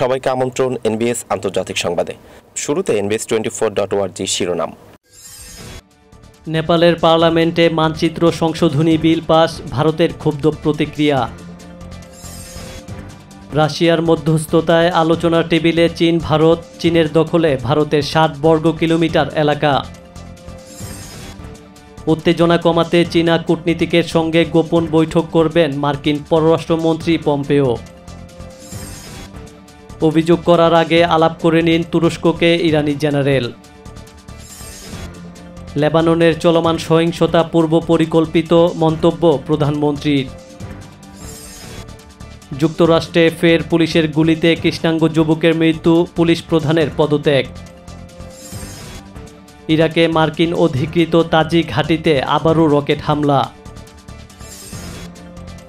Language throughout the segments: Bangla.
সবাইকে আমন্ত্রণ এনবিএস আন্তর্জাতিক সংবাদে। শুরুতে এনবিএস টোয়েন্টি ফোর ডট ওয়ার্জি শিরোনাম। নেপালের পার্লামেন্টে মানচিত্র সংশোধনী বিল পাস, ভারতের ক্ষুব্ধ প্রতিক্রিয়া। রাশিয়ার মধ্যস্থতায় আলোচনার টেবিলে চীন, ভারত, চীনের দখলে ভারতের ষাট বর্গ কিলোমিটার এলাকা। উত্তেজনা কমাতে চীনা কূটনীতিকের সঙ্গে গোপন বৈঠক করবেন মার্কিন পররাষ্ট্রমন্ত্রী পম্পেও। অভিযোগ করার আগে আলাপ করে নিন তুরস্ককে ইরানি জেনারেল। লেবাননের চলমান সহিংসতা পূর্ব পরিকল্পিত মন্তব্য প্রধানমন্ত্রীর। যুক্তরাষ্ট্রে ফের পুলিশের গুলিতে কৃষ্ণাঙ্গ যুবকের মৃত্যু, পুলিশ প্রধানের পদত্যাগ। ইরাকে মার্কিন অধিকৃত তাজি ঘাঁটিতে আবারও রকেট হামলা।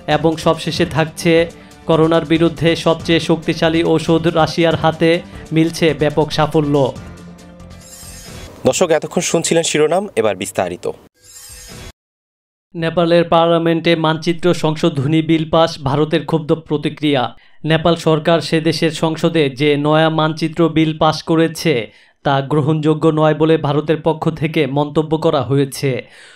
এবং সবশেষে থাকছে করোনার বিরুদ্ধে সবচেয়ে শক্তিশালী ওষুধ রাশিয়ার হাতে মিলছে ব্যাপক সাফল্য। দর্শক এতক্ষণ শুনছিলেন শিরোনাম এবার বিস্তারিত। নেপালের পার্লামেন্টে মানচিত্র সংশোধনী বিল পাস ভারতের ক্ষুব্ধ প্রতিক্রিয়া। নেপাল সরকার সে দেশের সংসদে যে নয়া মানচিত্র বিল পাস করেছে তা গ্রহণযোগ্য নয় বলে ভারতের পক্ষ থেকে মন্তব্য করা হয়েছে।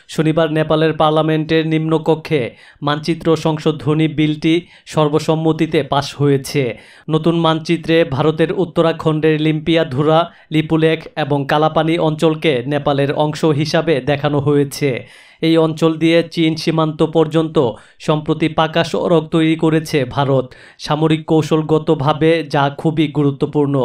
শনিবার নেপালের পার্লামেন্টের নিম্নকক্ষে মানচিত্র সংশোধনী বিলটি সর্বসম্মতিতে পাশ হয়েছে। নতুন মানচিত্রে ভারতের উত্তরাখণ্ডের লিম্পিয়াধুরা, লিপুলেখ এবং কালাপানি অঞ্চলকে নেপালের অংশ হিসাবে দেখানো হয়েছে। এই অঞ্চল দিয়ে চীন সীমান্ত পর্যন্ত সম্প্রতি পাকা সড়ক তৈরি করেছে ভারত। সামরিক কৌশলগতভাবে যা খুবই গুরুত্বপূর্ণ।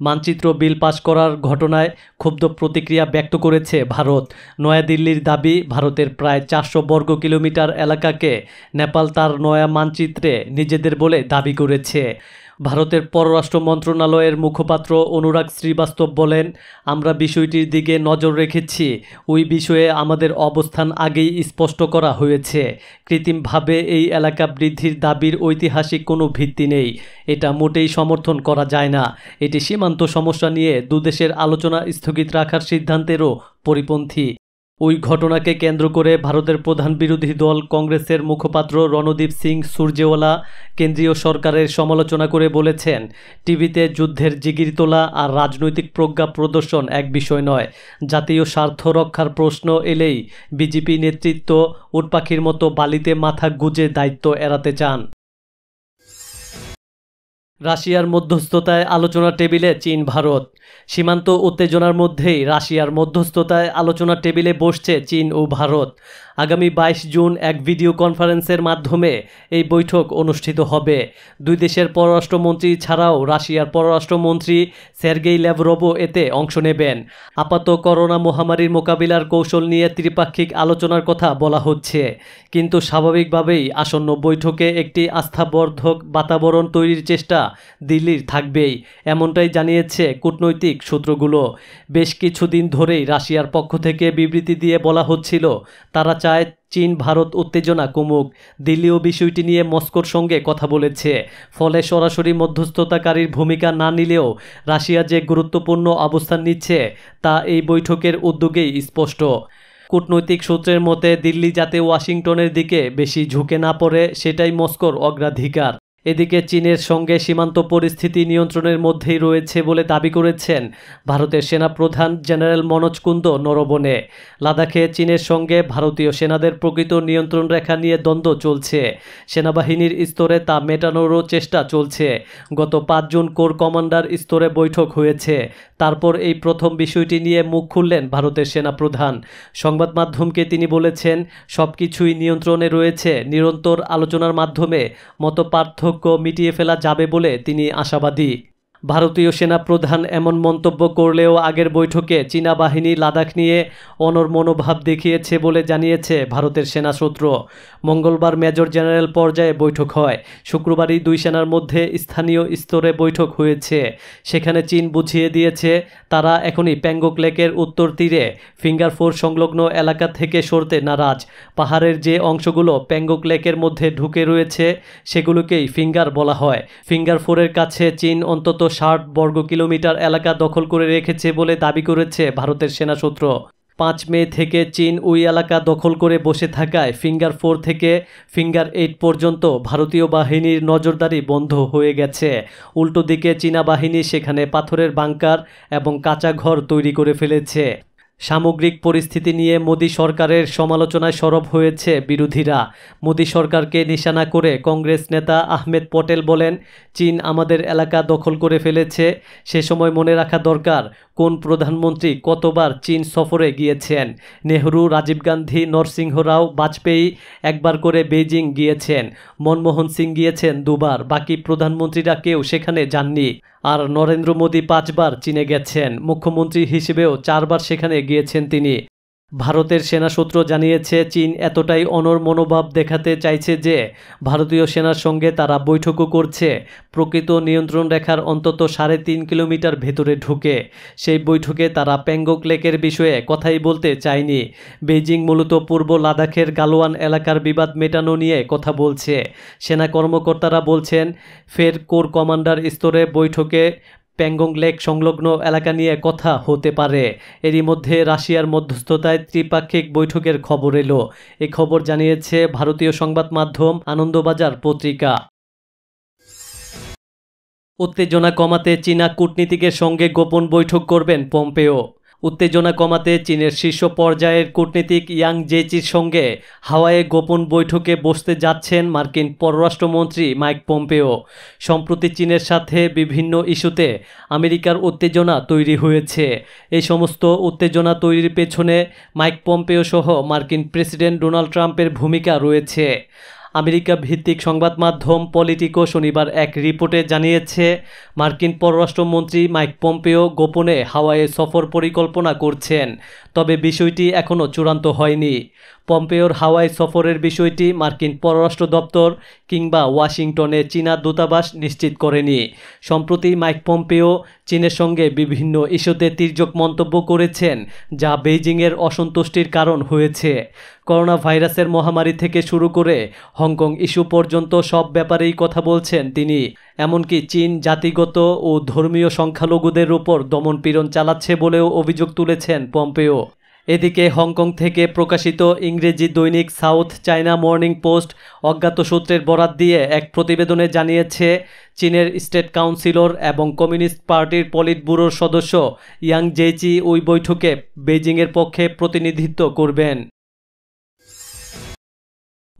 মানচিত্র বিল পাস করার ঘটনায় ক্ষুব্ধ প্রতিক্রিয়া ব্যক্ত করেছে ভারত। নয়াদিল্লির দাবি, ভারতের প্রায় চারশো বর্গ কিলোমিটার এলাকাকে নেপাল তার নয়া মানচিত্রে নিজেদের বলে দাবি করেছে। ভারতের পররাষ্ট্র মন্ত্রণালয়ের মুখপাত্র অনুরাগ শ্রীবাস্তব বলেন, আমরা বিষয়টির দিকে নজর রেখেছি। ওই বিষয়ে আমাদের অবস্থান আগেই স্পষ্ট করা হয়েছে। কৃত্রিমভাবে এই এলাকা বৃদ্ধির দাবির ঐতিহাসিক কোনো ভিত্তি নেই। এটা মোটেই সমর্থন করা যায় না। এটি সীমান্ত সমস্যা নিয়ে দুদেশের আলোচনা স্থগিত রাখার সিদ্ধান্তেরও পরিপন্থী। ওই ঘটনাকে কেন্দ্র করে ভারতের প্রধান বিরোধী দল কংগ্রেসের মুখপাত্র রণদীপ সিং সুরজেওয়ালা কেন্দ্রীয় সরকারের সমালোচনা করে বলেছেন, টিভিতে যুদ্ধের জিগির তোলা আর রাজনৈতিক প্রজ্ঞা প্রদর্শন এক বিষয় নয়। জাতীয় স্বার্থ রক্ষার প্রশ্ন এলেই বিজেপি নেতৃত্ব উটপাখির মতো বালিতে মাথা গুজে দায়িত্ব এড়াতে চান। রাশিয়ার মধ্যস্থতায় আলোচনা টেবিলে চীন, ভারত। সীমান্ত উত্তেজনার মধ্যেই রাশিয়ার মধ্যস্থতায় আলোচনা টেবিলে বসছে চীন ও ভারত। আগামী বাইশ জুন এক ভিডিও কনফারেন্সের মাধ্যমে এই বৈঠক অনুষ্ঠিত হবে। দুই দেশের পররাষ্ট্রমন্ত্রী ছাড়াও রাশিয়ার পররাষ্ট্রমন্ত্রী সের্গেই ল্যাভরোভও এতে অংশ নেবেন। আপাত করোনা মহামারীর মোকাবিলার কৌশল নিয়ে ত্রিপাক্ষিক আলোচনার কথা বলা হচ্ছে। কিন্তু স্বাভাবিকভাবেই আসন্ন বৈঠকে একটি আস্থাবর্ধক বাতাবরণ তৈরির চেষ্টা দিল্লির থাকবেই, এমনটাই জানিয়েছে কূটনৈতিক সূত্রগুলো। বেশ কিছুদিন ধরেই রাশিয়ার পক্ষ থেকে বিবৃতি দিয়ে বলা হচ্ছিল, তারা চায় চীন, ভারত উত্তেজনা কমুক। দিল্লিও বিষয়টি নিয়ে মস্কোর সঙ্গে কথা বলেছে। ফলে সরাসরি মধ্যস্থতাকারীর ভূমিকা না নিলেও রাশিয়া যে গুরুত্বপূর্ণ অবস্থান নিচ্ছে, তা এই বৈঠকের উদ্যোগেই স্পষ্ট। কূটনৈতিক সূত্রের মতে, দিল্লি যাতে ওয়াশিংটনের দিকে বেশি ঝুঁকে না পড়ে, সেটাই মস্কোর অগ্রাধিকার। এদিকে চীনের সঙ্গে সীমান্ত পরিস্থিতি নিয়ন্ত্রণের মধ্যেই রয়েছে বলে দাবি করেছেন ভারতের সেনাপ্রধান জেনারেল মনোজ কুন্দ নরবনে লাদাখে চীনের সঙ্গে ভারতীয় সেনাদের প্রকৃত নিয়ন্ত্রণ রেখা নিয়ে দ্বন্দ্ব চলছে। সেনাবাহিনীর স্তরে তা মেটানোরও চেষ্টা চলছে। গত পাঁচজন কোর কমান্ডার স্তরে বৈঠক হয়েছে। তারপর এই প্রথম বিষয়টি নিয়ে মুখ খুললেন ভারতের সেনাপ্রধান। সংবাদ মাধ্যমকে তিনি বলেছেন সব কিছুই নিয়ন্ত্রণে রয়েছে। নিরন্তর আলোচনার মাধ্যমে মত পার্থক্য মিটিয়ে ফেলা যাবে বলে তিনি আশাবাদী। ভারতীয় সেনা প্রধান এমন মন্তব্য করলেও আগের বৈঠকে চীনা বাহিনী লাদাখ নিয়ে অনর মনোভাব দেখিয়েছে বলে জানিয়েছে ভারতের সেনা সূত্র মঙ্গলবার মেজর জেনারেল পর্যায়ে বৈঠক হয়। শুক্রবারই দুই সেনার মধ্যে স্থানীয় স্তরে বৈঠক হয়েছে। সেখানে চীন বুঝিয়ে দিয়েছে, তারা এখনই প্যাঙ্গক লেকের উত্তর তীরে ফিঙ্গার ফোর সংলগ্ন এলাকা থেকে সরতে নারাজ। পাহাড়ের যে অংশগুলো প্যাঙ্গক লেকের মধ্যে ঢুকে রয়েছে, সেগুলোকেই ফিঙ্গার বলা হয়। ফিঙ্গার ফোরের কাছে চীন অন্তত ষাট বর্গ কিলোমিটার এলাকা দখল করে রেখেছে বলে দাবি করেছে ভারতের সেনা সূত্র। পাঁচ মে থেকে চীন ওই এলাকা দখল করে বসে থাকায় ফিঙ্গার ফোর থেকে ফিঙ্গার এইট পর্যন্ত ভারতীয় বাহিনীর নজরদারি বন্ধ হয়ে গেছে। উল্টো দিকে চীনা বাহিনী সেখানে পাথরের বাংকার এবং কাঁচা ঘর তৈরি করে ফেলেছে। সামগ্রিক পরিস্থিতি নিয়ে মোদী সরকারের সমালোচনায় সরব হয়েছে বিরোধীরা। মোদী সরকারকে নিশানা করে কংগ্রেস নেতা আহমেদ পটেল বলেন, চীন আমাদের এলাকা দখল করে ফেলেছে, সে সময় মনে রাখা দরকার। কোন প্রধানমন্ত্রী কতবার চীন সফরে গিয়েছেন? নেহরু, রাজীব গান্ধী, নরসিংহ রাও, বাজপেয়ী একবার করে বেজিং গিয়েছেন। মনমোহন সিং গিয়েছেন দুবার। বাকি প্রধানমন্ত্রীরা কেউ সেখানে যাননি। আর নরেন্দ্র মোদী পাঁচবার চীনে গেছেন। মুখ্যমন্ত্রী হিসেবেও চারবার সেখানে গিয়েছেন তিনি। ভারতের সেনা সূত্র জানিয়েছে, চীন এতটাই অনর মনোভাব দেখাতে চাইছে যে, ভারতীয় সেনার সঙ্গে তারা বৈঠকও করছে। প্রকৃত নিয়ন্ত্রণ রেখার অন্তত সাড়ে তিন কিলোমিটার ভেতরে ঢুকে। সেই বৈঠকে তারা প্যাঙ্গক লেকের বিষয়ে কথাই বলতে চায়নি। বেইজিং মূলত পূর্ব লাদাখের গালোয়ান এলাকার বিবাদ মেটানো নিয়ে কথা বলছে। সেনা কর্মকর্তারা বলছেন, ফের কোর কমান্ডার স্তরে বৈঠকে প্যাংগং লেক সংলগ্ন এলাকা নিয়ে কথা হতে পারে। এরই মধ্যে রাশিয়ার মধ্যস্থতায় ত্রিপাক্ষিক বৈঠকের খবর এলো। এ খবর জানিয়েছে ভারতীয় সংবাদ মাধ্যম আনন্দবাজার পত্রিকা। উত্তেজনা কমাতে চীনা কূটনীতিকের সঙ্গে গোপন বৈঠক করবেন পম্পেও। উত্তেজনা কমাতে চীনের শীর্ষ পর্যায়ের কূটনীতিক ইয়াং জেচির সঙ্গে হাওয়াইয়ে গোপন বৈঠকে বসতে যাচ্ছেন মার্কিন পররাষ্ট্রমন্ত্রী মাইক পম্পেও। সম্প্রতি চীনের সাথে বিভিন্ন ইস্যুতে আমেরিকার উত্তেজনা তৈরি হয়েছে। এই সমস্ত উত্তেজনা তৈরির পেছনে মাইক পম্পেও সহ মার্কিন প্রেসিডেন্ট ডোনাল্ড ট্রাম্পের ভূমিকা রয়েছে। আমেরিকা ভিত্তিক সংবাদ মাধ্যম পলিটিকো শনিবার এক রিপোর্টে জানিয়েছে, মার্কিন পররাষ্ট্রমন্ত্রী মাইক পম্পেও গোপনে হাওয়াইয়ে সফর পরিকল্পনা করছেন, তবে বিষয়টি এখনও চূড়ান্ত হয়নি। পম্পেওর হাওয়াই সফরের বিষয়টি মার্কিন পররাষ্ট্র দপ্তর কিংবা ওয়াশিংটনে চীনা দূতাবাস নিশ্চিত করেনি। সম্প্রতি মাইক পম্পেও চীনের সঙ্গে বিভিন্ন ইস্যুতে তির্যক মন্তব্য করেছেন, যা বেইজিংয়ের অসন্তুষ্টির কারণ হয়েছে। করোনা ভাইরাসের মহামারী থেকে শুরু করে হংকং ইস্যু পর্যন্ত সব ব্যাপারেই কথা বলছেন তিনি। এমনকি চীন জাতিগত ও ধর্মীয় সংখ্যালঘুদের উপর দমনপীড়ন চালাচ্ছে বলেও অভিযোগ তুলেছেন পম্পেও। এদিকে হংকং থেকে প্রকাশিত ইংরেজি দৈনিক সাউথ চায়না মর্নিং পোস্ট অজ্ঞাত সূত্রের বরাত দিয়ে এক প্রতিবেদনে জানিয়েছে, চীনের স্টেট কাউন্সিলর এবং কমিউনিস্ট পার্টির পলিট ব্যুরোর সদস্য ইয়াং জেচি ওই বৈঠকে বেজিংয়ের পক্ষে প্রতিনিধিত্ব করবেন।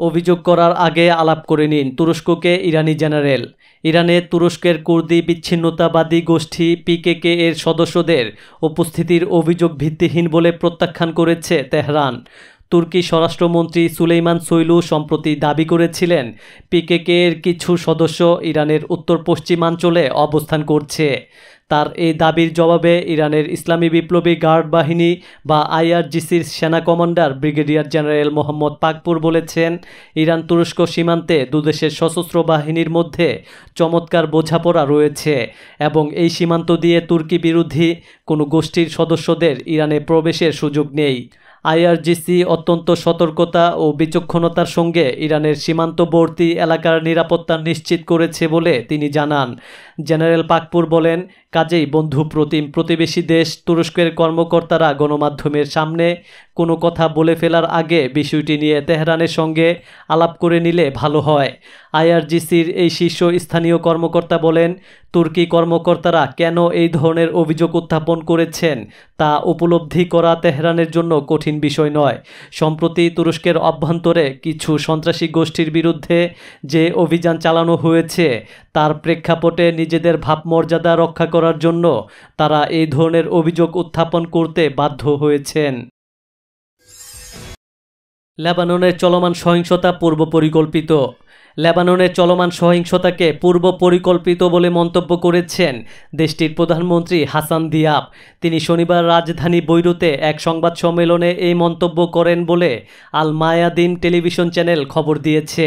অভিযোগ করার আগে আলাপ করে নিন তুরস্ককে ইরানি জেনারেল। ইরানে তুরস্কের কুর্দি বিচ্ছিন্নতাবাদী গোষ্ঠী পিকেকে এর সদস্যদের উপস্থিতির অভিযোগ ভিত্তিহীন বলে প্রত্যাখ্যান করেছে তেহরান। তুর্কি স্বরাষ্ট্রমন্ত্রী সুলেইমান সৈলু সম্প্রতি দাবি করেছিলেন, পিকেকে এর কিছু সদস্য ইরানের উত্তর পশ্চিমাঞ্চলে অবস্থান করছে। তার এই দাবির জবাবে ইরানের ইসলামী বিপ্লবী গার্ড বাহিনী বা আইআরজিসির সেনা commander brigadier general Mohammad Pakpour Iran, Iran তুরস্ক সীমান্তে দুদেশের সশস্ত্র বাহিনীর মধ্যে চমৎকার বোঝাপড়া রয়েছে এবং এই সীমান্ত দিয়ে তুর্কি বিরোধী কোনো গোষ্ঠীর সদস্যদের ইরানে প্রবেশের সুযোগ নেই। আইআরজিসি অত্যন্ত সতর্কতা ও বিচক্ষণতার সঙ্গে ইরানের সীমান্তবর্তী এলাকার নিরাপত্তা নিশ্চিত করেছে বলে তিনি জানান। জেনারেল পাকপুর বলেন কাজেই বন্ধু প্রতিম প্রতিবেশী দেশ তুরস্কের কর্মকর্তারা গণমাধ্যমের সামনে কোনো কথা বলে ফেলার আগে বিষয়টি নিয়ে তেহরানের সঙ্গে আলাপ করে নিলে ভালো হয়। আইআরজিসির এই শীর্ষ স্থানীয় কর্মকর্তা বলেন, তুর্কি কর্মকর্তারা কেন এই ধরনের অভিযোগ উত্থাপন করেছেন তা উপলব্ধি করা তেহরানের জন্য কঠিন বিষয় নয়। সম্প্রতি তুরস্কের অভ্যন্তরে কিছু সন্ত্রাসী গোষ্ঠীর বিরুদ্ধে যে অভিযান চালানো হয়েছে, তার প্রেক্ষাপটে নিজেদের ভাবমর্যাদা রক্ষা করার জন্য তারা এই ধরনের অভিযোগ উত্থাপন করতে বাধ্য হয়েছেন। লেবাননের চলমান সহিংসতা পূর্ব পরিকল্পিত। লেবাননের চলমান সহিংসতাকে পূর্ব পরিকল্পিত বলে মন্তব্য করেছেন দেশটির প্রধানমন্ত্রী হাসান দিয়াব। তিনি শনিবার রাজধানী বৈরুতে এক সংবাদ সম্মেলনে এই মন্তব্য করেন বলে আল মায়াদিন টেলিভিশন চ্যানেল খবর দিয়েছে।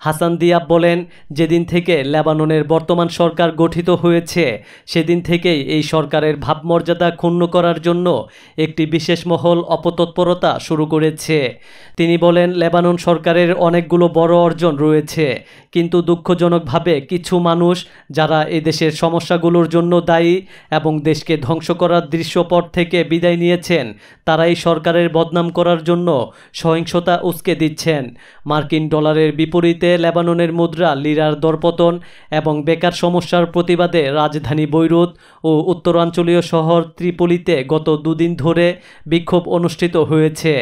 হাসান দিয়াব বলেন, যেদিন থেকে লেবাননের বর্তমান সরকার গঠিত হয়েছে, সেদিন থেকেই এই সরকারের ভাবমর্যাদা ক্ষুণ্ণ করার জন্য একটি বিশেষ মহল অপতৎপরতা শুরু করেছে। তিনি বলেন, লেবানন সরকারের অনেকগুলো বড় অর্জন রয়েছে। কিন্তু দুঃখজনকভাবে কিছু মানুষ যারা এই দেশের সমস্যাগুলোর জন্য দায়ী এবং দেশকে ধ্বংস করার দৃশ্যপট থেকে বিদায় নিয়েছেন, তারাই সরকারের বদনাম করার জন্য সহিংসতা উস্কে দিচ্ছেন। মার্কিন ডলারের বিপরীতে লেবাননের মুদ্রা, লিরার দরপতন এবং বেকার সমস্যার প্রতিবাদে রাজধানী বৈরুত ও উত্তরাঞ্চলীয় শহর ত্রিপলিতে গত দুদিন ধরে বিক্ষোভ অনুষ্ঠিত হয়েছে।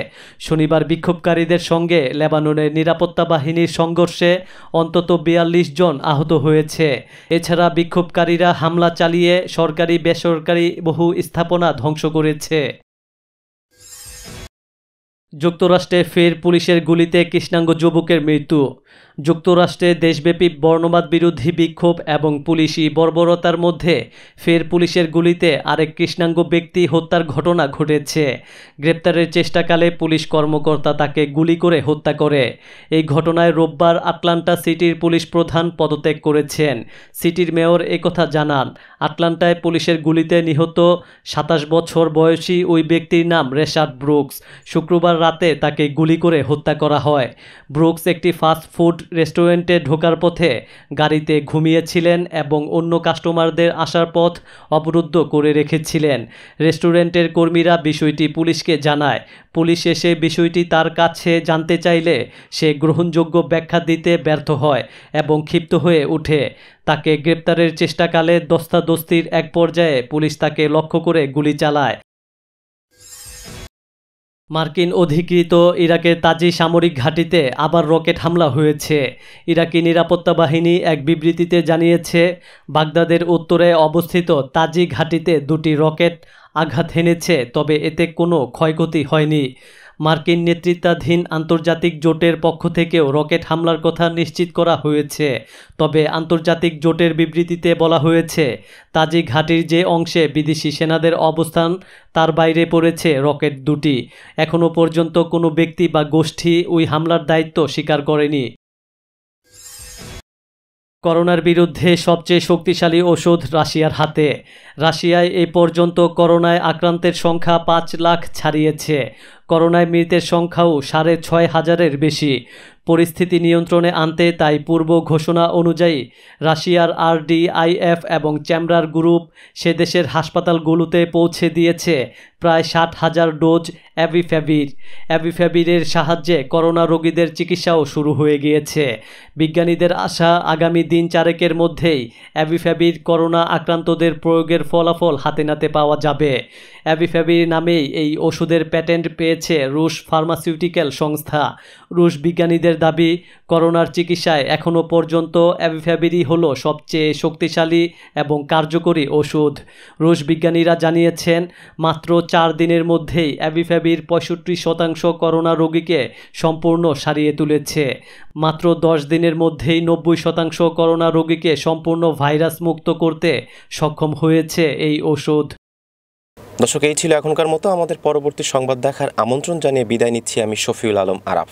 শনিবার বিক্ষোভকারীদের সঙ্গে লেবাননের নিরাপত্তা বাহিনীর সংঘর্ষে অন্তত বিয়াল্লিশ জন আহত হয়েছে। এছাড়া বিক্ষোভকারীরা হামলা চালিয়ে সরকারি, বেসরকারি বহু স্থাপনা ধ্বংস করেছে। যুক্তরাষ্ট্রে ফের পুলিশের গুলিতে কৃষ্ণাঙ্গ যুবকের মৃত্যু। যুক্তরাষ্ট্রে দেশব্যাপী বর্ণবাদ বিরোধী বিক্ষোভ এবং পুলিশি বর্বরতার মধ্যে ফের পুলিশের গুলিতে আরেক কৃষ্ণাঙ্গ ব্যক্তি হত্যার ঘটনা ঘটেছে। গ্রেপ্তারের চেষ্টাকালে পুলিশ কর্মকর্তা তাকে গুলি করে হত্যা করে। এই ঘটনায় রোববার আটলান্টা সিটির পুলিশ প্রধান পদত্যাগ করেছেন। সিটির মেয়র একথা জানান, আটলান্টায় পুলিশের গুলিতে নিহত সাতাশ বছর বয়সী ওই ব্যক্তির নাম রেশাদ ব্রুকস। শুক্রবার রাতে তাকে গুলি করে হত্যা করা হয়। ব্রুকস একটি ফাস্ট ফুড রেস্টুরেন্টে ঢোকার পথে গাড়িতে ঘুমিয়েছিলেন এবং অন্য কাস্টমারদের আসার পথ অবরুদ্ধ করে রেখেছিলেন। রেস্টুরেন্টের কর্মীরা বিষয়টি পুলিশকে জানায়। পুলিশ এসে বিষয়টি তার কাছে জানতে চাইলে সে গ্রহণযোগ্য ব্যাখ্যা দিতে ব্যর্থ হয় এবং ক্ষিপ্ত হয়ে ওঠে। তাকে গ্রেপ্তারের চেষ্টাকালে দস্তাদস্তির এক পর্যায়ে পুলিশ তাকে লক্ষ্য করে গুলি চালায়। মার্কিন অধিকৃত ইরাকের তাজি সামরিক ঘাঁটিতে আবার রকেট হামলা হয়েছে। ইরাকি নিরাপত্তা বাহিনী এক বিবৃতিতে জানিয়েছে, বাগদাদের উত্তরে অবস্থিত তাজি ঘাঁটিতে দুটি রকেট আঘাত হেনেছে, তবে এতে কোনো ক্ষয়ক্ষতি হয়নি। মার্কিন নেতৃত্বাধীন আন্তর্জাতিক জোটের পক্ষ থেকেও রকেট হামলার কথা নিশ্চিত করা হয়েছে। তবে আন্তর্জাতিক জোটের বিবৃতিতে বলা হয়েছে তাজি ঘাটির যে অংশে বিদেশি সেনাদের অবস্থান, তার বাইরে পড়েছে রকেট দুটি। এখনও পর্যন্ত কোনো ব্যক্তি বা গোষ্ঠী ওই হামলার দায়িত্ব স্বীকার করেনি। করোনার বিরুদ্ধে সবচেয়ে শক্তিশালী ওষুধ রাশিয়ার হাতে। রাশিয়ায় এ পর্যন্ত করোনায় আক্রান্তের সংখ্যা পাঁচ লাখ ছাড়িয়েছে। করোনায় মৃতের সংখ্যাও সাড়ে ছয় হাজারের বেশি। পরিস্থিতি নিয়ন্ত্রণে আনতে তাই পূর্ব ঘোষণা অনুযায়ী রাশিয়ার আরডিআইএফ এবং চ্যাম্বরার গ্রুপ সে দেশের হাসপাতালগুলোতে পৌঁছে দিয়েছে প্রায় ষাট হাজার ডোজ অ্যাভিফ্যাভির অ্যাভিফ্যাভিরের সাহায্যে করোনা রোগীদের চিকিৎসাও শুরু হয়ে গিয়েছে। বিজ্ঞানীদের আশা, আগামী দিন চারেকের মধ্যেই অ্যাভিফ্যাভির করোনা আক্রান্তদের প্রয়োগের ফলাফল হাতে নাতে পাওয়া যাবে। অ্যাভিফ্যাভির নামেই এই ওষুধের প্যাটেন্ট পেয়েছে রুশ ফার্মাসিউটিক্যাল সংস্থা। রুশ বিজ্ঞানীদের দাবি, করোনার চিকিৎসায় এখনও পর্যন্ত অ্যাভিফ্যাভিরই হলো সবচেয়ে শক্তিশালী এবং কার্যকরী ওষুধ। রুশ বিজ্ঞানীরা জানিয়েছেন, মাত্র চার দিনের মধ্যেই অ্যাভিফ্যাভির পঁয়ষট্টি শতাংশ করোনা রোগীকে সম্পূর্ণ সারিয়ে তুলেছে। মাত্র দশ দিনের মধ্যেই নব্বই শতাংশ করোনা রোগীকে সম্পূর্ণ ভাইরাস মুক্ত করতে সক্ষম হয়েছে এই ওষুধ। দর্শক, এই ছিল এখনকার মতো। আমাদের পরবর্তী সংবাদ দেখার আমন্ত্রণ জানিয়ে বিদায় নিচ্ছি আমি শফিউল আলম আরাফ।